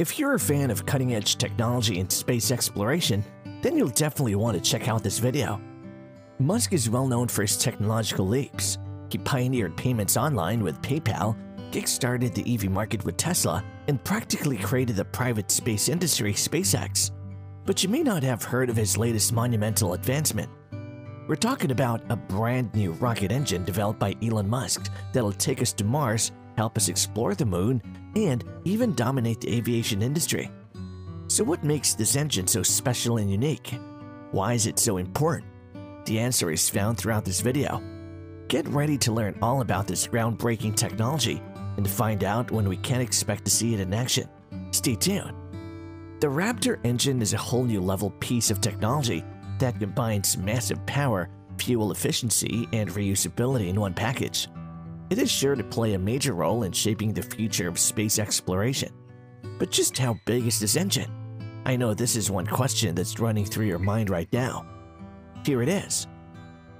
If you're a fan of cutting edge technology and space exploration, then you'll definitely want to check out this video. Musk is well known for his technological leaps. He pioneered payments online with PayPal, kickstarted the EV market with Tesla, and practically created the private space industry, SpaceX. But you may not have heard of his latest monumental advancement. We're talking about a brand new rocket engine developed by Elon Musk that'll take us to Mars, help us explore the moon, and even dominate the aviation industry. So, what makes this engine so special and unique? Why is it so important? The answer is found throughout this video. Get ready to learn all about this groundbreaking technology and find out when we can expect to see it in action. Stay tuned. The Raptor engine is a whole new level piece of technology that combines massive power, fuel efficiency, and reusability in one package. It is sure to play a major role in shaping the future of space exploration. But just how big is this engine? I know this is one question that's running through your mind right now. Here it is.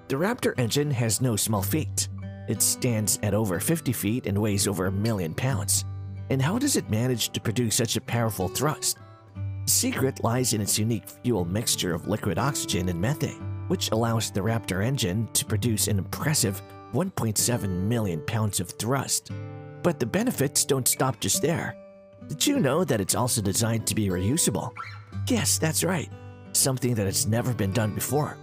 The Raptor engine has no small feat. It stands at over 50 feet and weighs over a million pounds. And how does it manage to produce such a powerful thrust? The secret lies in its unique fuel mixture of liquid oxygen and methane, which allows the Raptor engine to produce an impressive 1.7 million pounds of thrust. But the benefits don't stop just there. Did you know that it's also designed to be reusable? Yes, that's right, something that has never been done before.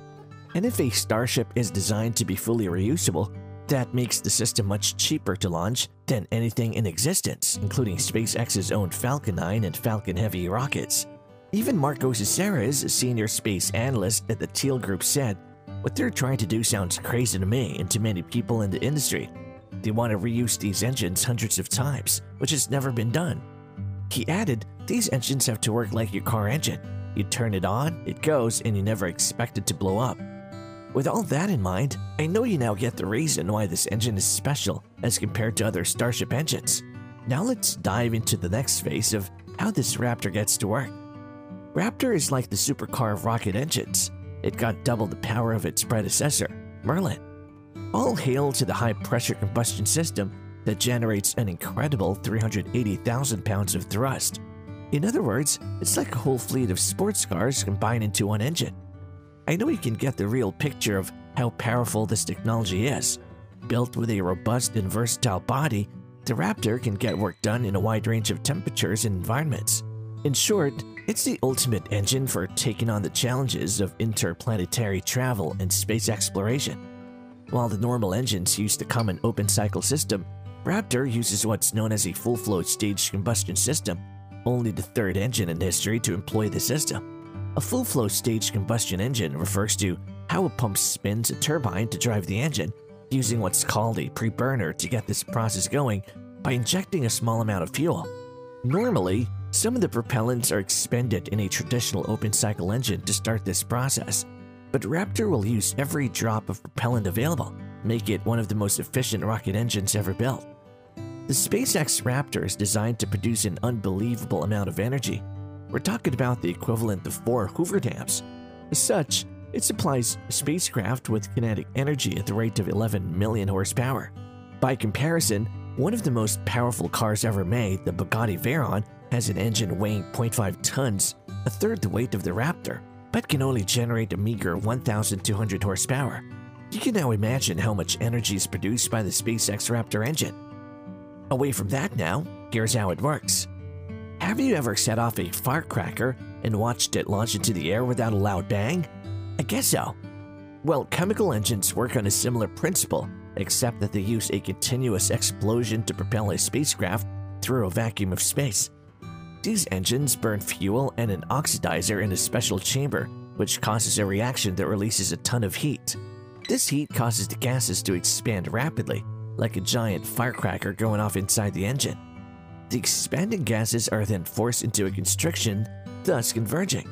And if a Starship is designed to be fully reusable, that makes the system much cheaper to launch than anything in existence, including SpaceX's own Falcon 9 and Falcon Heavy rockets. Even Marco Caceres, a senior space analyst at the Teal Group, said, What they're trying to do sounds crazy to me and to many people in the industry. They want to reuse these engines hundreds of times, which has never been done. He added, These engines have to work like your car engine. You turn it on, it goes, and you never expect it to blow up. With all that in mind, I know you now get the reason why this engine is special as compared to other Starship engines. Now let's dive into the next phase of how this Raptor gets to work. Raptor is like the supercar of rocket engines. It got double the power of its predecessor, Merlin. All hail to the high pressure combustion system that generates an incredible 380,000 pounds of thrust. In other words, it's like a whole fleet of sports cars combined into one engine. I know you can get the real picture of how powerful this technology is. Built with a robust and versatile body, the Raptor can get work done in a wide range of temperatures and environments. In short, it's the ultimate engine for taking on the challenges of interplanetary travel and space exploration. While the normal engines use the common open cycle system, Raptor uses what's known as a full flow staged combustion system, only the third engine in history to employ the system. A full flow staged combustion engine refers to how a pump spins a turbine to drive the engine, using what's called a preburner to get this process going by injecting a small amount of fuel. Normally, some of the propellants are expended in a traditional open cycle engine to start this process, but Raptor will use every drop of propellant available, make it one of the most efficient rocket engines ever built. The SpaceX Raptor is designed to produce an unbelievable amount of energy. We're talking about the equivalent of four Hoover dams. As such, it supplies spacecraft with kinetic energy at the rate of 11 million horsepower. By comparison, one of the most powerful cars ever made, the Bugatti Veyron, has an engine weighing 0.5 tons, a third the weight of the Raptor, but can only generate a meager 1,200 horsepower. You can now imagine how much energy is produced by the SpaceX Raptor engine. Away from that now, here's how it works. Have you ever set off a firecracker and watched it launch into the air without a loud bang? I guess so. Well, chemical engines work on a similar principle, except that they use a continuous explosion to propel a spacecraft through a vacuum of space. These engines burn fuel and an oxidizer in a special chamber, which causes a reaction that releases a ton of heat. This heat causes the gases to expand rapidly, like a giant firecracker going off inside the engine. The expanding gases are then forced into a constriction, thus converging.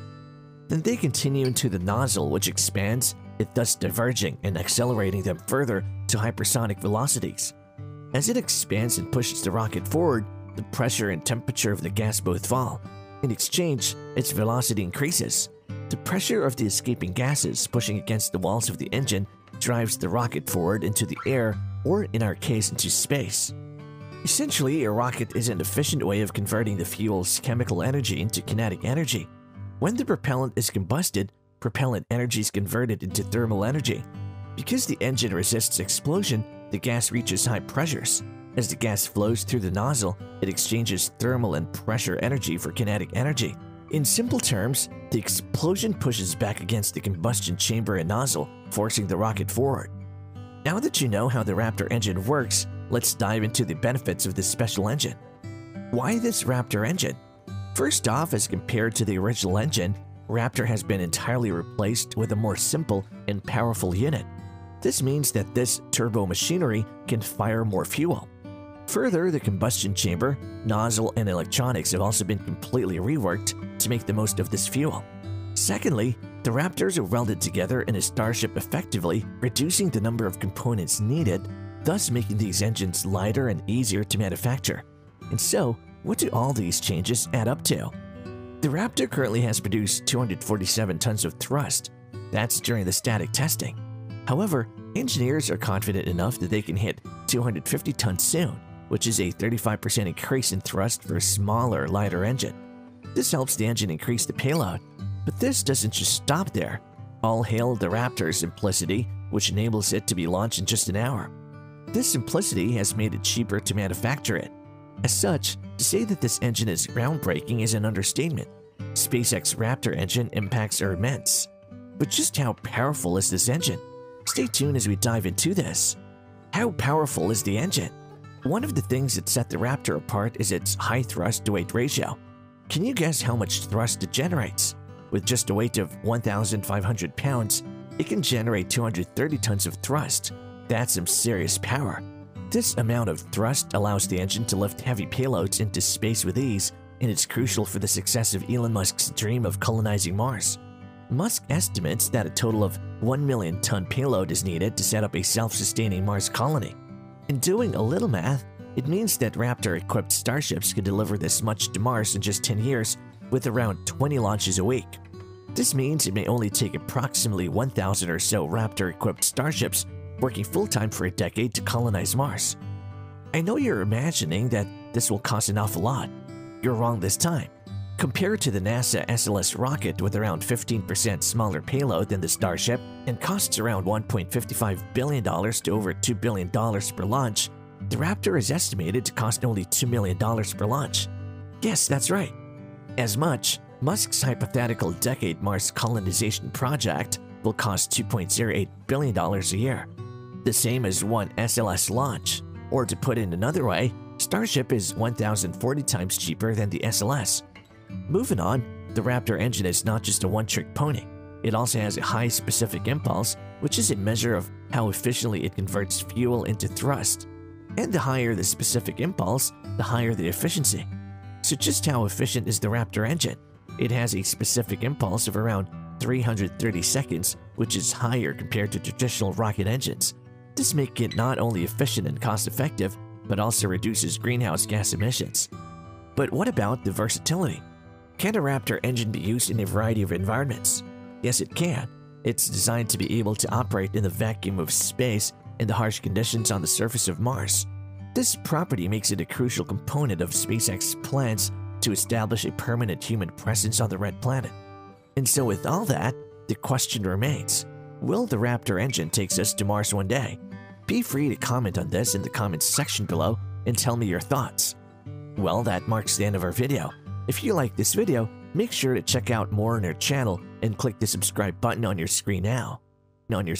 Then they continue into the nozzle, which expands, it thus diverging and accelerating them further to hypersonic velocities. As it expands and pushes the rocket forward, the pressure and temperature of the gas both fall. In exchange, its velocity increases. The pressure of the escaping gases pushing against the walls of the engine drives the rocket forward into the air, or in our case, into space. Essentially, a rocket is an efficient way of converting the fuel's chemical energy into kinetic energy. When the propellant is combusted, propellant energy is converted into thermal energy. Because the engine resists explosion, the gas reaches high pressures. As the gas flows through the nozzle, it exchanges thermal and pressure energy for kinetic energy. In simple terms, the explosion pushes back against the combustion chamber and nozzle, forcing the rocket forward. Now that you know how the Raptor engine works, let's dive into the benefits of this special engine. Why this Raptor engine? First off, as compared to the original engine, Raptor has been entirely replaced with a more simple and powerful unit. This means that this turbo machinery can fire more fuel. Further, the combustion chamber, nozzle, and electronics have also been completely reworked to make the most of this fuel. Secondly, the Raptors are welded together in a Starship effectively, reducing the number of components needed, thus making these engines lighter and easier to manufacture. And so, what do all these changes add up to? The Raptor currently has produced 247 tons of thrust. That's during the static testing. However, engineers are confident enough that they can hit 250 tons soon, which is a 35% increase in thrust for a smaller, lighter engine. This helps the engine increase the payload, but this doesn't just stop there. All hail the Raptor's simplicity, which enables it to be launched in just an hour. This simplicity has made it cheaper to manufacture it. As such, to say that this engine is groundbreaking is an understatement. SpaceX Raptor engine impacts are immense. But just how powerful is this engine? Stay tuned as we dive into this. How powerful is the engine? One of the things that set the Raptor apart is its high thrust to weight ratio. Can you guess how much thrust it generates? With just a weight of 1,500 pounds, it can generate 230 tons of thrust. That's some serious power. This amount of thrust allows the engine to lift heavy payloads into space with ease, and it's crucial for the success of Elon Musk's dream of colonizing Mars. Musk estimates that a total of 1 million ton payload is needed to set up a self-sustaining Mars colony. In doing a little math, it means that Raptor-equipped starships could deliver this much to Mars in just 10 years, with around 20 launches a week. This means it may only take approximately 1,000 or so Raptor-equipped starships working full-time for a decade to colonize Mars. I know you're imagining that this will cost an awful lot. You're wrong this time. Compared to the NASA SLS rocket with around 15% smaller payload than the Starship and costs around $1.55 billion to over $2 billion per launch, the Raptor is estimated to cost only $2 million per launch. Yes, that's right. As much, Musk's hypothetical decade Mars colonization project will cost $2.08 billion a year, the same as one SLS launch. Or to put it another way, Starship is 1,040 times cheaper than the SLS. Moving on, the Raptor engine is not just a one-trick pony. It also has a high specific impulse, which is a measure of how efficiently it converts fuel into thrust. And the higher the specific impulse, the higher the efficiency. So just how efficient is the Raptor engine? It has a specific impulse of around 330 seconds, which is higher compared to traditional rocket engines. This makes it not only efficient and cost-effective, but also reduces greenhouse gas emissions. But what about the versatility? Can a Raptor engine be used in a variety of environments? Yes, it can. It's designed to be able to operate in the vacuum of space and the harsh conditions on the surface of Mars. This property makes it a crucial component of SpaceX's plans to establish a permanent human presence on the Red Planet. And so with all that, the question remains, will the Raptor engine take us to Mars one day? Be free to comment on this in the comments section below and tell me your thoughts. Well, that marks the end of our video. If you like this video, make sure to check out more on our channel and click the subscribe button on your screen now. On your